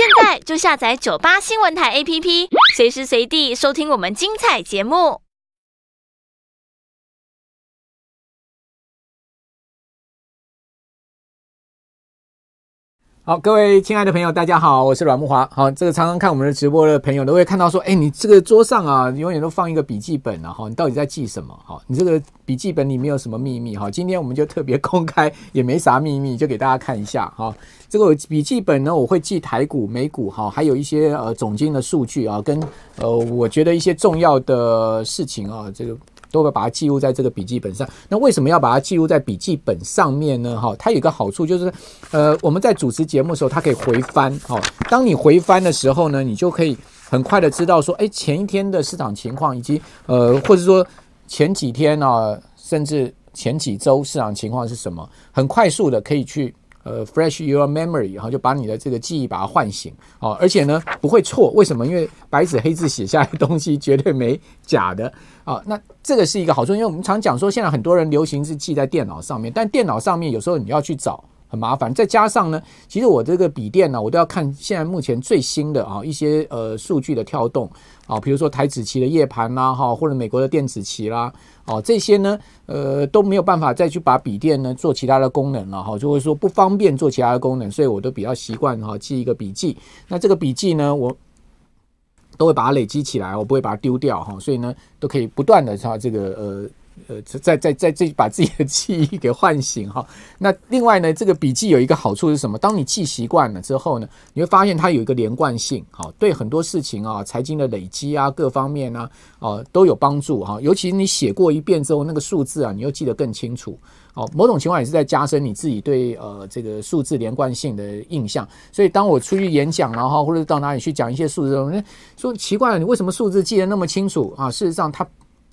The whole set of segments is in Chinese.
现在就下载九八新闻台 APP，随时随地收听我们精彩节目。好，各位亲爱的朋友，大家好，我是阮木华。好，这个常常看我们的直播的朋友都会看到说，哎，你这个桌上啊，永远都放一个笔记本啊，哈，你到底在记什么？哈，你这个笔记本里面有什么秘密？哈，今天我们就特别公开，也没啥秘密，就给大家看一下哈。这个笔记本呢，我会记台股、美股，哈，还有一些呃总金的数据啊，跟呃我觉得一些重要的事情啊，这个。都会把它记录在这个笔记本上。那为什么要把它记录在笔记本上面呢？哈，它有个好处就是，呃，我们在主持节目的时候，它可以回翻。哈，当你回翻的时候呢，你就可以很快的知道说，哎，前一天的市场情况，以及呃，或者说前几天啊，甚至前几周市场情况是什么，很快速的可以去。呃，fresh your memory，然后就把你的这个记忆把它唤醒哦，而且呢不会错，为什么？因为白纸黑字写下来的东西绝对没假的啊。那这个是一个好处，因为我们常讲说，现在很多人流行是记在电脑上面，但电脑上面有时候你要去找。很麻烦，再加上呢，其实我这个笔电呢，我都要看现在目前最新的啊一些呃数据的跳动啊，比如说台子期的夜盘啦哈，或者美国的电子期啦，哦这些呢呃都没有办法再去把笔电呢做其他的功能了哈，就会说不方便做其他的功能，所以我都比较习惯哈记一个笔记。那这个笔记呢，我都会把它累积起来，我不会把它丢掉哈，所以呢都可以不断的哈这个呃。呃，在在在这把自己的记忆给唤醒哈。那另外呢，这个笔记有一个好处是什么？当你记习惯了之后呢，你会发现它有一个连贯性，好，对很多事情啊，财经的累积啊，各方面啊，哦，都有帮助哈。尤其你写过一遍之后，那个数字啊，你又记得更清楚。哦，某种情况也是在加深你自己对呃这个数字连贯性的印象。所以当我出去演讲然后或者到哪里去讲一些数字，说奇怪了，你为什么数字记得那么清楚啊？事实上它。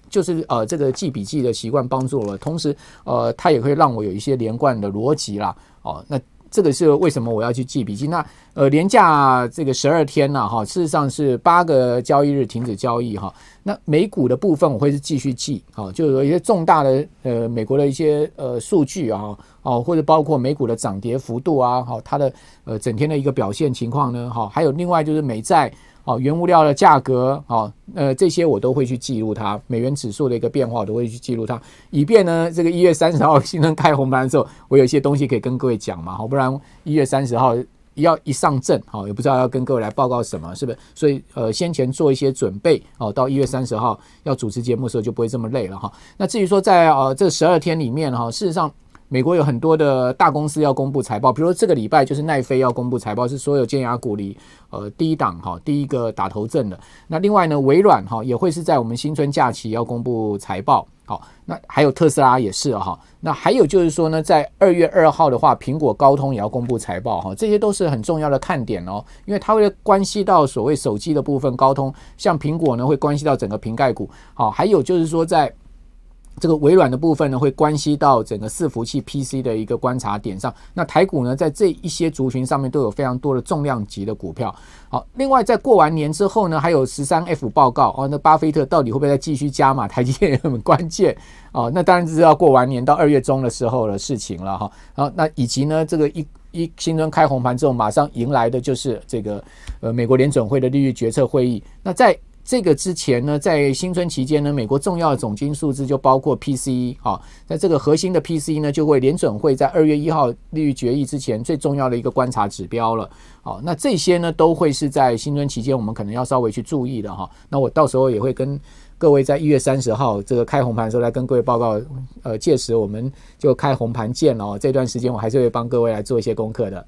就是呃，这个记笔记的习惯帮助了，同时呃，它也会让我有一些连贯的逻辑啦。哦，那这个是为什么我要去记笔记？那呃，连假这个十二天呢，哈，事实上是八个交易日停止交易哈。那美股的部分我会是继续记，哈，就有一些重大的呃美国的一些呃数据啊，哦，或者包括美股的涨跌幅度啊，哈，它的呃整天的一个表现情况呢，哈，还有另外就是美债。哦，原物料的价格，哦，呃，这些我都会去记录它，美元指数的一个变化，我都会去记录它，以便呢，这个一月三十号 新增开红盘的时候，我有一些东西可以跟各位讲嘛，好，不然一月三十号要一上阵，好，也不知道要跟各位来报告什么，是不是？所以，呃，先前做一些准备，哦，到一月三十号要主持节目的时候就不会这么累了哈。那至于说在呃这十二天里面哈，事实上。美国有很多的大公司要公布财报，比如说这个礼拜就是奈飞要公布财报，是所有尖牙股里呃第一档哈，第一个打头阵的。那另外呢，微软哈也会是在我们新春假期要公布财报，好，那还有特斯拉也是哈。那还有就是说呢，在二月二号的话，苹果、高通也要公布财报哈，这些都是很重要的看点哦，因为它会关系到所谓手机的部分，高通像苹果呢会关系到整个瓶盖股，好，还有就是说在。这个微软的部分呢，会关系到整个伺服器 PC 的一个观察点上。那台股呢，在这一些族群上面都有非常多的重量级的股票。好，另外在过完年之后呢，还有十三 F 报告哦。那巴菲特到底会不会再继续加码？台积电也很关键哦。那当然是要过完年到二月中的时候的事情了哈。然后那以及呢，这个一一新春开红盘之后，马上迎来的就是这个呃美国联准会的利率决策会议。那在这个之前呢，在新春期间呢，美国重要的总金数字就包括 PCE 哈，在这个核心的 PCE 呢，就会联准会在二月一号利率决议之前最重要的一个观察指标了。好，那这些呢，都会是在新春期间我们可能要稍微去注意的哈。那我到时候也会跟各位在一月三十号这个开红盘的时候来跟各位报告，呃，届时我们就开红盘见了。这段时间我还是会帮各位来做一些功课的。